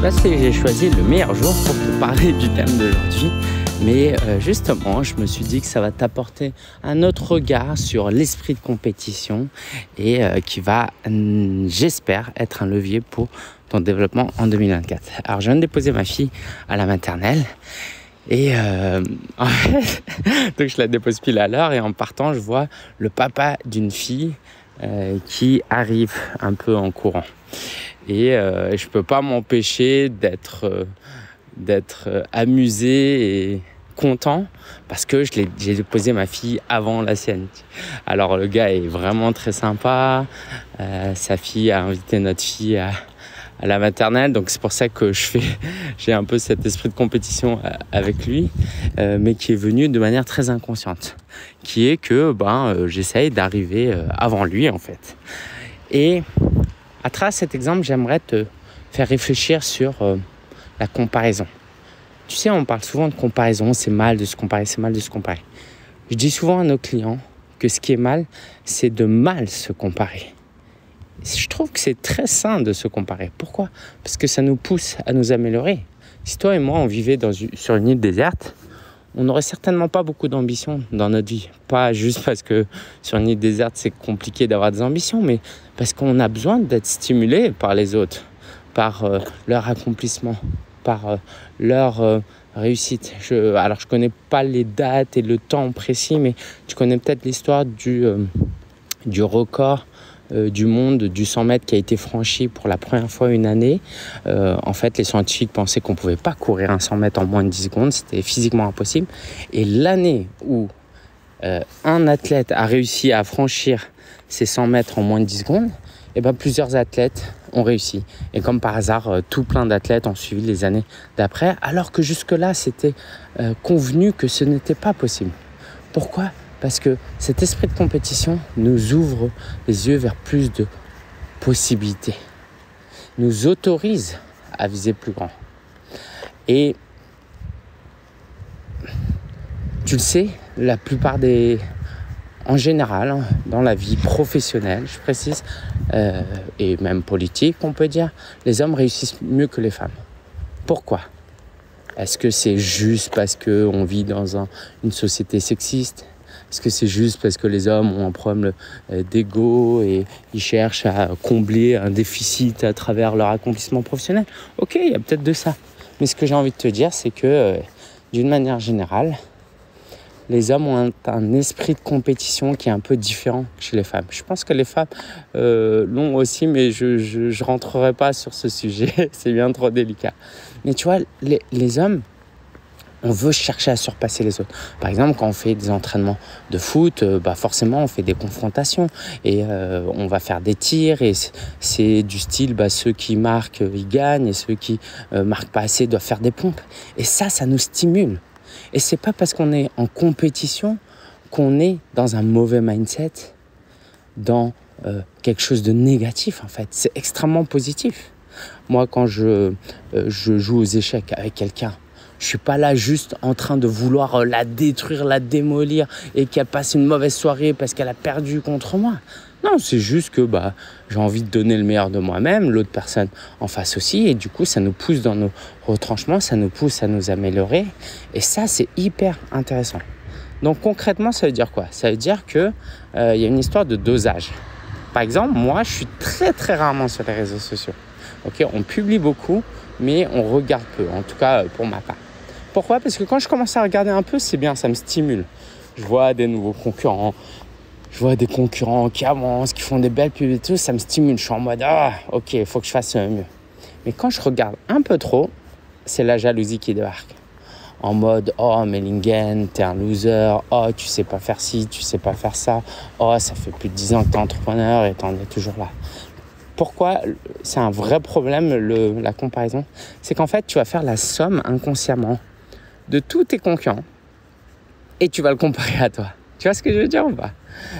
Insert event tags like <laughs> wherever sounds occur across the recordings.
sais pas si j'ai choisi le meilleur jour pour te parler du thème d'aujourd'hui, mais euh, justement, je me suis dit que ça va t'apporter un autre regard sur l'esprit de compétition et euh, qui va, j'espère, être un levier pour ton développement en 2024. Alors, je viens de déposer ma fille à la maternelle. Et euh, <laughs> en fait, donc je la dépose pile à l'heure et en partant, je vois le papa d'une fille qui arrive un peu en courant. Et euh, je ne peux pas m'empêcher d'être euh, d'être euh, amusé et content parce que j'ai déposé ma fille avant la sienne. Alors le gars est vraiment très sympa. sa fille a invité notre fille à, la maternelle, donc c'est pour ça que je fais, <laughs> j'ai un peu cet esprit de compétition avec lui, mais qui est venu de manière très inconsciente, qui est que ben j'essaye d'arriver avant lui en fait. Et à travers cet exemple, j'aimerais te faire réfléchir sur euh, la comparaison. Tu sais, on parle souvent de comparaison, c'est mal de se comparer, c'est mal de se comparer. Je dis souvent à nos clients que ce qui est mal, c'est de mal se comparer. Je trouve que c'est très sain de se comparer. Pourquoi? Parce que ça nous pousse à nous améliorer. Si toi et moi, on vivait sur une île déserte, on n'aurait certainement pas beaucoup d'ambition dans notre vie. Pas juste <laughs> parce que sur une île déserte, c'est compliqué d'avoir des ambitions, mais parce qu'on a besoin d'être stimulé par les autres, par euh, leur accomplissement, par euh, leur euh, réussite. Alors, je connais pas les dates et le temps précis, mais tu connais peut-être l'histoire du, record du monde du 100 mètres qui a été franchi pour la première fois une année. Euh, en fait, les scientifiques pensaient qu'on ne pouvait pas courir un 100 mètres en moins de 10 secondes, c'était physiquement impossible. Et l'année où euh, un athlète a réussi à franchir ces 100 mètres en moins de 10 secondes, eh ben, plusieurs athlètes ont réussi. Et comme par hasard, tout plein d'athlètes ont suivi les années d'après, alors que jusque-là, c'était convenu que ce n'était pas possible. Pourquoi? Parce que cet esprit de compétition nous ouvre les yeux vers plus de possibilités, nous autorise à viser plus grand. Et tu le sais, la plupart des... En général, hein, dans la vie professionnelle, je précise, euh, et même politique, on peut dire, les hommes réussissent mieux que les femmes. Pourquoi? Est-ce que c'est juste parce qu'on vit dans une société sexiste? Est-ce que c'est juste parce que les hommes ont un problème euh, d'ego et ils cherchent à combler un déficit à travers leur accomplissement professionnel? Ok, il y a peut-être de ça. Mais ce que j'ai envie de te dire, c'est que euh, d'une manière générale, les hommes ont un, esprit de compétition qui est un peu différent chez les femmes. Je pense que les femmes euh, l'ont aussi, mais je ne rentrerai pas sur ce sujet, <laughs> c'est bien trop délicat. Mais tu vois, les hommes, on veut chercher à surpasser les autres. Par exemple, quand on fait des entraînements de foot, euh, bah forcément, on fait des confrontations et euh, on va faire des tirs et c'est du style, bah, ceux qui marquent, ils gagnent et ceux qui euh, marquent pas assez doivent faire des pompes. Et ça, ça nous stimule. Et c'est pas parce qu'on est en compétition qu'on est dans un mauvais mindset, dans quelque chose de négatif en fait. C'est extrêmement positif. Moi, quand je, je joue aux échecs avec quelqu'un, je suis pas là juste en train de vouloir euh, la détruire, la démolir et qu'elle passe une mauvaise soirée parce qu'elle a perdu contre moi. Non, c'est juste que bah, j'ai envie de donner le meilleur de moi-même, l'autre personne en face aussi, et du coup, ça nous pousse dans nos retranchements, ça nous pousse à nous améliorer, et ça, c'est hyper intéressant. Donc concrètement, ça veut dire quoi? Ça veut dire qu'il euh, y a une histoire de dosage. Par exemple, moi, je suis très très rarement sur les réseaux sociaux. Ok, on publie beaucoup, mais on regarde peu, en tout cas pour ma part. Pourquoi? Parce que quand je commence à regarder un peu, c'est bien, ça me stimule. Je vois des nouveaux concurrents, je vois des concurrents qui avancent, qui font des belles pubs et tout, ça me stimule. Je suis en mode, ah, ok, il faut que je fasse mieux. Mais quand je regarde un peu trop, c'est la jalousie qui débarque. En mode, oh, Mellingen, t'es un loser, oh, tu sais pas faire ci, tu sais pas faire ça, oh, ça fait plus de 10 ans que t'es entrepreneur et t'en es toujours là. Pourquoi c'est un vrai problème, la comparaison? C'est qu'en fait, tu vas faire la somme inconsciemment de tous tes concurrents et tu vas le comparer à toi. Tu vois ce que je veux dire ou pas?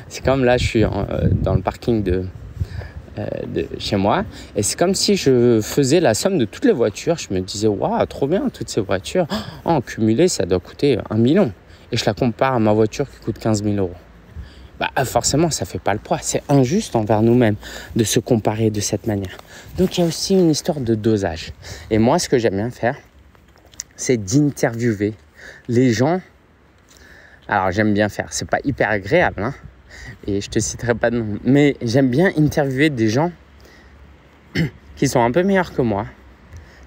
C'est comme là, je suis euh, dans le parking de, euh, de chez moi et c'est comme si je faisais la somme de toutes les voitures. Je me disais, waouh, trop bien, toutes ces voitures. Oh, en cumulé, ça doit coûter un million. Et je la compare à ma voiture qui coûte 15 000 euros. bah forcément ça fait pas le poids. C'est injuste envers nous-mêmes de se comparer de cette manière. Donc il y a aussi une histoire de dosage. Et moi ce que j'aime bien faire, c'est d'interviewer les gens. Alors j'aime bien faire, c'est pas hyper agréable, hein et je te citerai pas de nom, mais j'aime bien interviewer des gens <coughs> qui sont un peu meilleurs que moi,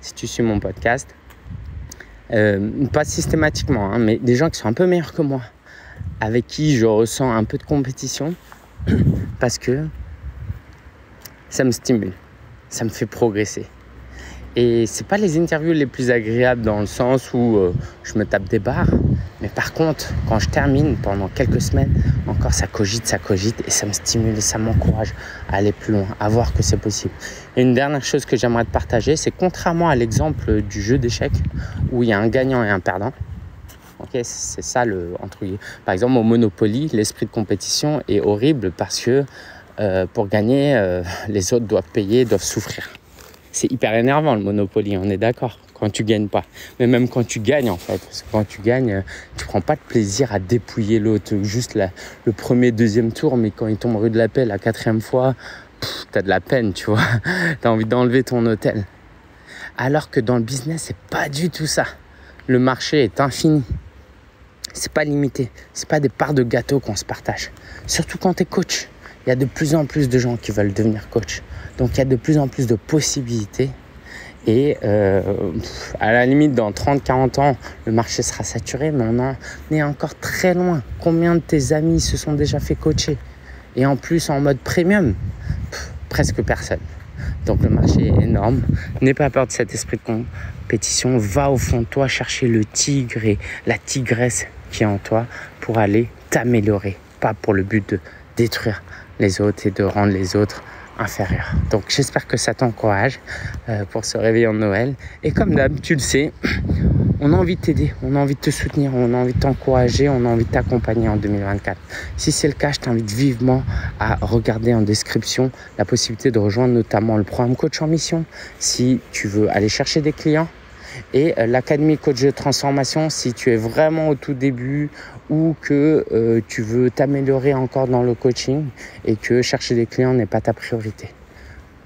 si tu suis mon podcast. Euh, pas systématiquement, hein, mais des gens qui sont un peu meilleurs que moi, avec qui je ressens un peu de compétition, <coughs> parce que ça me stimule, ça me fait progresser. Et c'est pas les interviews les plus agréables dans le sens où euh, je me tape des barres. Mais par contre, quand je termine pendant quelques semaines, encore ça cogite, ça cogite et ça me stimule et ça m'encourage à aller plus loin, à voir que c'est possible. Et une dernière chose que j'aimerais te partager, c'est contrairement à l'exemple du jeu d'échecs où il y a un gagnant et un perdant. Ok, c'est ça le entre Par exemple, au Monopoly, l'esprit de compétition est horrible parce que euh, pour gagner, euh, les autres doivent payer, doivent souffrir c'est hyper énervant le Monopoly, on est d'accord, quand tu gagnes pas. Mais même quand tu gagnes en fait, parce que quand tu gagnes, euh, tu prends pas de plaisir à dépouiller l'autre, juste le premier, deuxième tour, mais quand il tombe rue de la paix la quatrième fois, tu as de la peine, tu vois. <laughs> tu as envie d'enlever ton hôtel. Alors que dans le business, c'est pas du tout ça. Le marché est infini. C'est pas limité. C'est pas des parts de gâteau qu'on se partage. Surtout quand tu es coach. Il y a de plus en plus de gens qui veulent devenir coach. Donc il y a de plus en plus de possibilités. Et euh, à la limite, dans 30-40 ans, le marché sera saturé, mais on en est encore très loin. Combien de tes amis se sont déjà fait coacher? Et en plus, en mode premium, presque personne. Donc le marché est énorme. N'aie pas peur de cet esprit de compétition. Va au fond de toi chercher le tigre et la tigresse qui est en toi pour aller t'améliorer. Pas pour le but de détruire autres et de rendre les autres inférieur. Donc j'espère que ça t'encourage euh, pour ce réveillon de Noël. Et comme d'hab, tu le sais, on a envie de t'aider, on a envie de te soutenir, on a envie de t'encourager, on a envie de t'accompagner en 2024. Si c'est le cas, je t'invite vivement à regarder en description la possibilité de rejoindre notamment le programme Coach en Mission si tu veux aller chercher des clients et euh, l'Académie Coach de Transformation si tu es vraiment au tout début ou que euh, tu veux t'améliorer encore dans le coaching et que chercher des clients n'est pas ta priorité.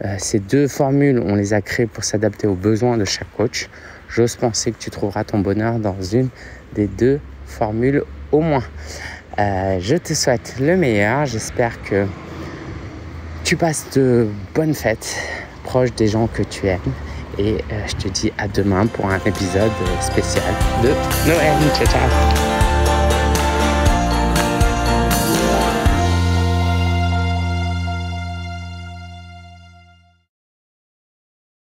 Euh, ces deux formules, on les a créées pour s'adapter aux besoins de chaque coach. J'ose penser que tu trouveras ton bonheur dans une des deux formules au moins. je te souhaite le meilleur. J'espère que tu passes de bonnes fêtes proches des gens que tu aimes et euh, je te dis à demain pour un épisode spécial de Noël. Ciao, ciao